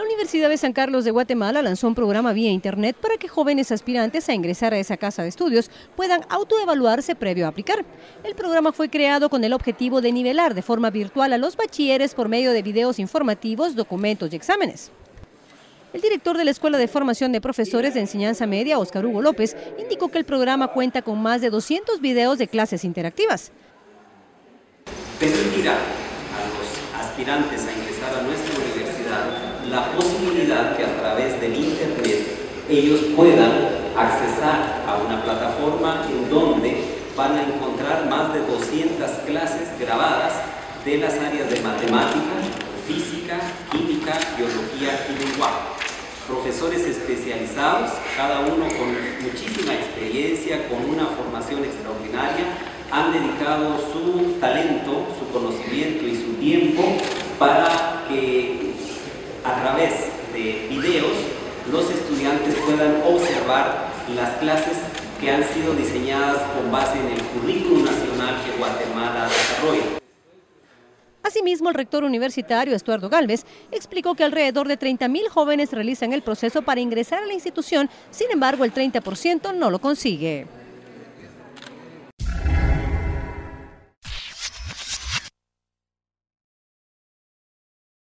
La Universidad de San Carlos de Guatemala lanzó un programa vía Internet para que jóvenes aspirantes a ingresar a esa casa de estudios puedan autoevaluarse previo a aplicar. El programa fue creado con el objetivo de nivelar de forma virtual a los bachilleres por medio de videos informativos, documentos y exámenes. El director de la Escuela de Formación de Profesores de Enseñanza Media, Oscar Hugo López, indicó que el programa cuenta con más de 200 videos de clases interactivas. Los aspirantes a ingresar a nuestra universidad la posibilidad que a través del Internet ellos puedan accesar a una plataforma en donde van a encontrar más de 200 clases grabadas de las áreas de matemática, física, química, biología y lenguaje. Profesores especializados, cada uno con muchísima experiencia, con una formación extraordinaria, han dedicado su talento, su conocimiento y su tiempo para que a través de videos los estudiantes puedan observar las clases que han sido diseñadas con base en el currículum nacional que Guatemala desarrolla. Asimismo, el rector universitario Estuardo Galvez explicó que alrededor de 30.000 jóvenes realizan el proceso para ingresar a la institución, sin embargo el 30% no lo consigue.